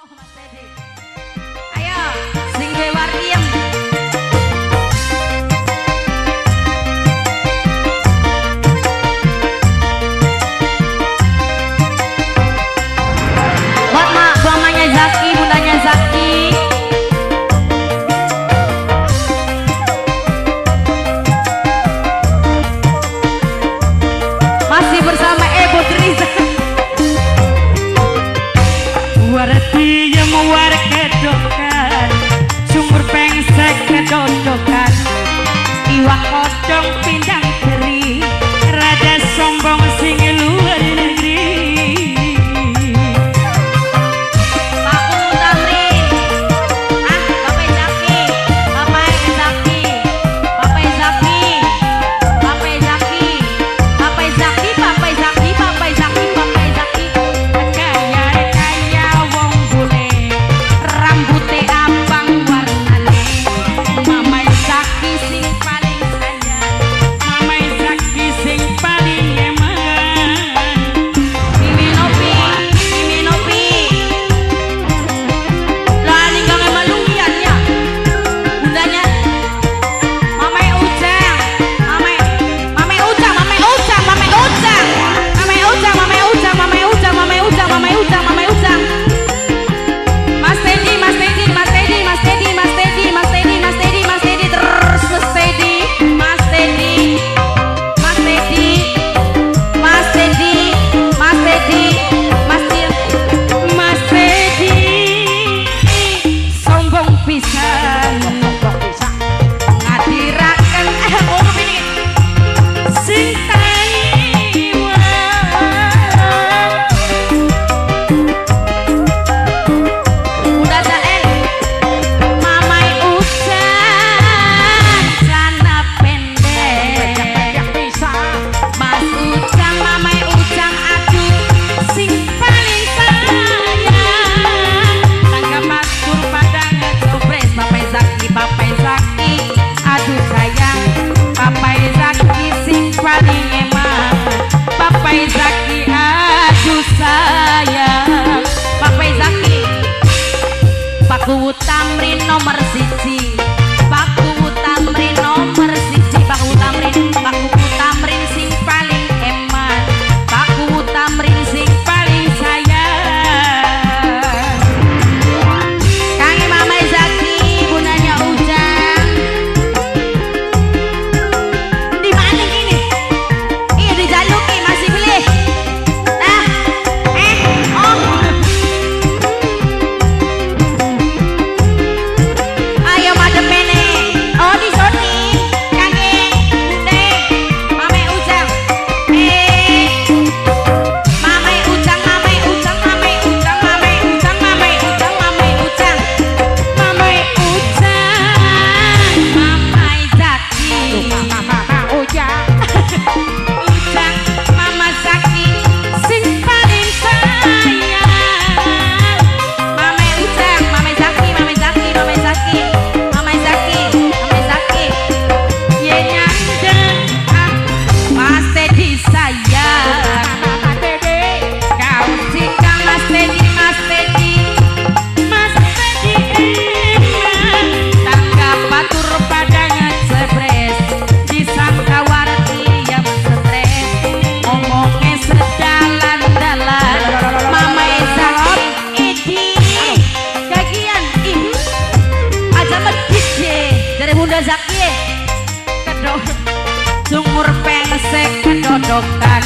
Oh, my baby. Nomor siji. talk back.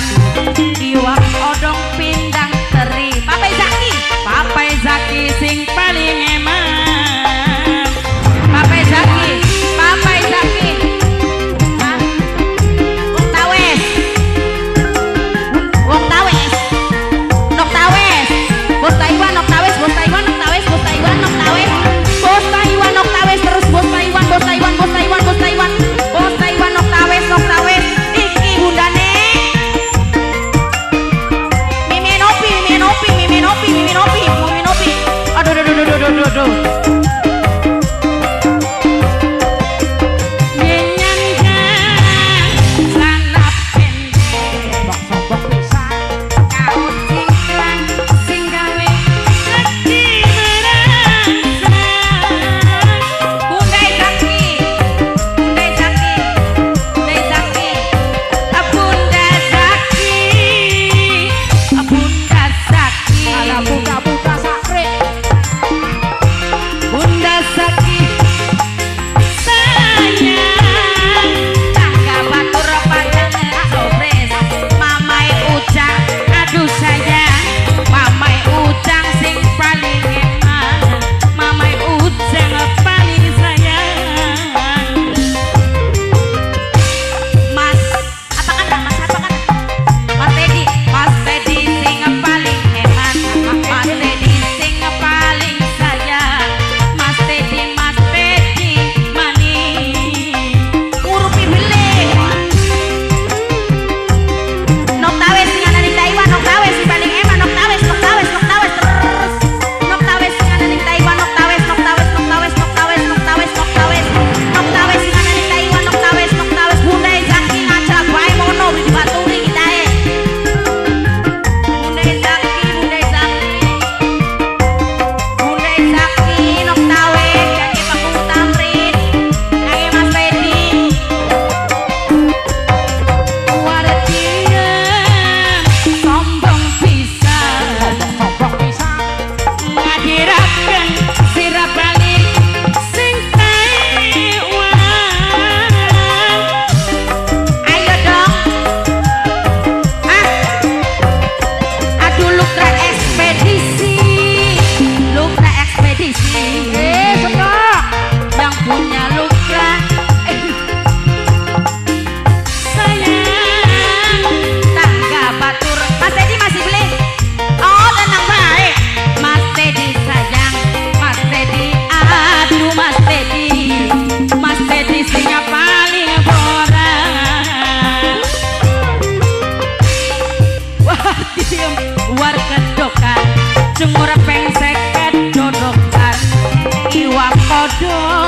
Lajeng